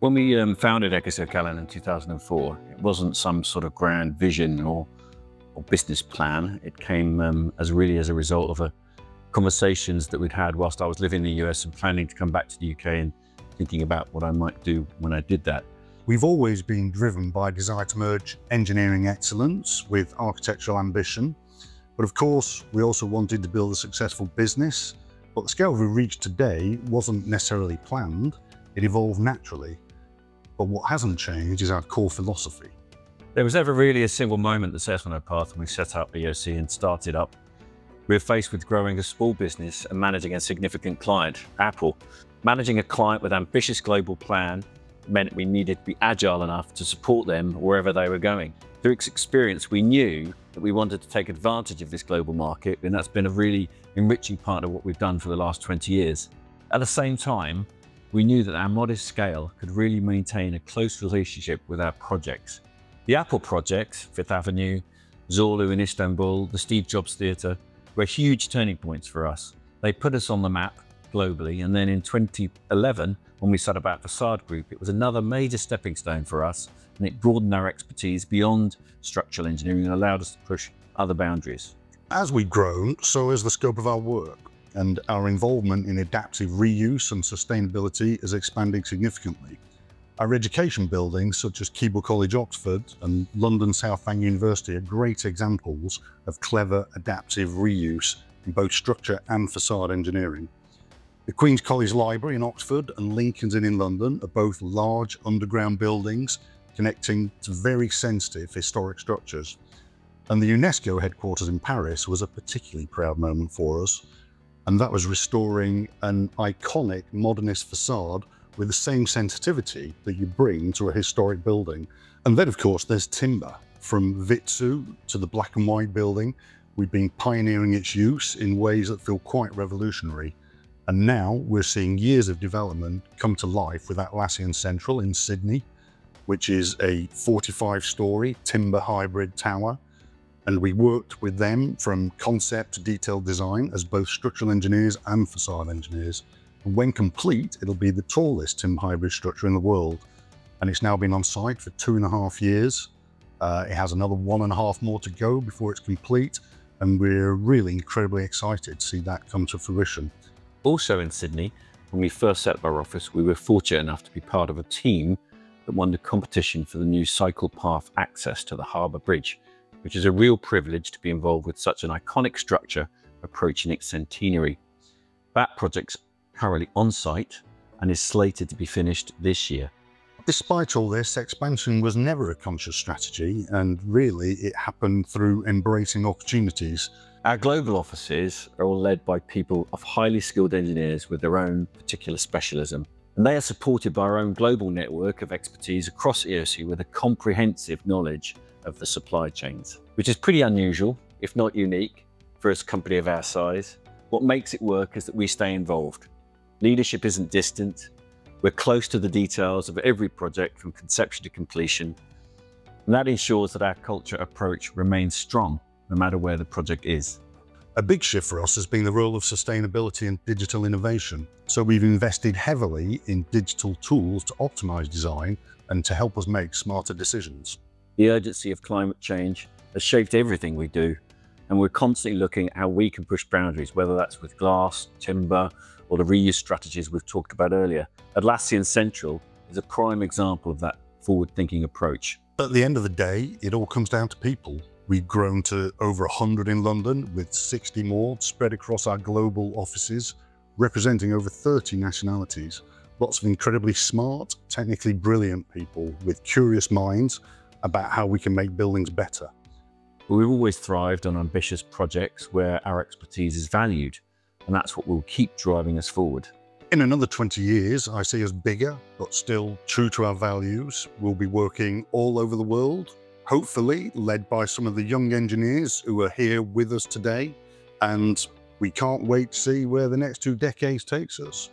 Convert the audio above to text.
When we um, founded Eckersley O'Callaghan in 2004, it wasn't some sort of grand vision or, or business plan. It came um, as really as a result of a conversations that we'd had whilst I was living in the US and planning to come back to the UK and thinking about what I might do when I did that. We've always been driven by a desire to merge engineering excellence with architectural ambition. But of course, we also wanted to build a successful business. But the scale we reached today wasn't necessarily planned, it evolved naturally. But what hasn't changed is our core philosophy. There was never really a single moment that set on our path when we set up EOC and started up. We were faced with growing a small business and managing a significant client, Apple. Managing a client with ambitious global plan meant we needed to be agile enough to support them wherever they were going. Through experience, we knew that we wanted to take advantage of this global market, and that's been a really enriching part of what we've done for the last 20 years. At the same time, we knew that our modest scale could really maintain a close relationship with our projects. The Apple projects, Fifth Avenue, Zorlu in Istanbul, the Steve Jobs Theatre, were huge turning points for us. They put us on the map globally, and then in 2011, when we set about Facade Group, it was another major stepping stone for us and it broadened our expertise beyond structural engineering and allowed us to push other boundaries. As we've grown, so has the scope of our work and our involvement in adaptive reuse and sustainability is expanding significantly. Our education buildings, such as Keble College Oxford and London South Bank University, are great examples of clever adaptive reuse in both structure and facade engineering. The Queen's College Library in Oxford and Lincoln's Inn in London are both large underground buildings connecting to very sensitive historic structures. And the UNESCO headquarters in Paris was a particularly proud moment for us. And that was restoring an iconic modernist facade with the same sensitivity that you bring to a historic building. And then, of course, there's timber. From Vitsœ to the black and white building, we've been pioneering its use in ways that feel quite revolutionary. And now we're seeing years of development come to life with Atlassian Central in Sydney, which is a 45 story timber hybrid tower. And we worked with them from concept to detailed design as both structural engineers and facade engineers. And when complete, it'll be the tallest timber hybrid structure in the world. And it's now been on site for two and a half years. Uh, it has another one and a half more to go before it's complete. And we're really incredibly excited to see that come to fruition. Also in Sydney, when we first set up our office, we were fortunate enough to be part of a team that won the competition for the new cycle path access to the Harbour Bridge, which is a real privilege to be involved with such an iconic structure approaching its centenary. That project's currently on site and is slated to be finished this year. Despite all this, expansion was never a conscious strategy, and really it happened through embracing opportunities our global offices are all led by people of highly skilled engineers with their own particular specialism. And they are supported by our own global network of expertise across EOC with a comprehensive knowledge of the supply chains, which is pretty unusual, if not unique, for a company of our size. What makes it work is that we stay involved. Leadership isn't distant. We're close to the details of every project from conception to completion. And that ensures that our culture approach remains strong no matter where the project is. A big shift for us has been the role of sustainability and digital innovation. So we've invested heavily in digital tools to optimize design and to help us make smarter decisions. The urgency of climate change has shaped everything we do, and we're constantly looking at how we can push boundaries, whether that's with glass, timber, or the reuse strategies we've talked about earlier. Atlassian Central is a prime example of that forward-thinking approach. At the end of the day, it all comes down to people. We've grown to over 100 in London with 60 more spread across our global offices, representing over 30 nationalities. Lots of incredibly smart, technically brilliant people with curious minds about how we can make buildings better. We've always thrived on ambitious projects where our expertise is valued, and that's what will keep driving us forward. In another 20 years, I see us bigger, but still true to our values. We'll be working all over the world, hopefully led by some of the young engineers who are here with us today. And we can't wait to see where the next two decades takes us.